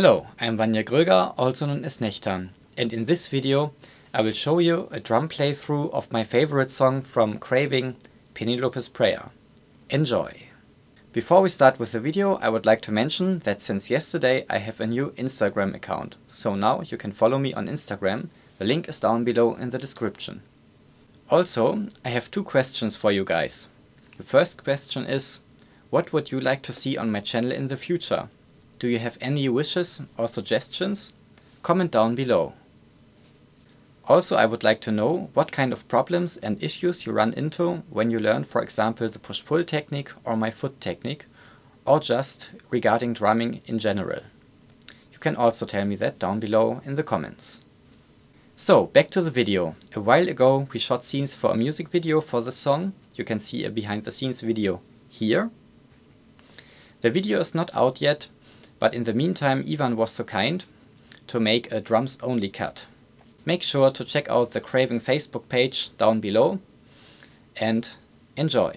Hello, I'm Wanja Gröger, also known as Nechtan, and in this video I will show you a drum playthrough of my favorite song from Craving, Penelope's Prayer. Enjoy! Before we start with the video I would like to mention that since yesterday I have a new Instagram account, so now you can follow me on Instagram, the link is down below in the description. Also, I have two questions for you guys. The first question is, what would you like to see on my channel in the future? Do you have any wishes or suggestions? Comment down below. Also I would like to know what kind of problems and issues you run into when you learn for example the push-pull technique or my foot technique or just regarding drumming in general. You can also tell me that down below in the comments. So back to the video. A while ago we shot scenes for a music video for the song. You can see a behind the scenes video here. The video is not out yet but in the meantime Ivan was so kind to make a drums only cut. Make sure to check out the Craving Facebook page down below and enjoy!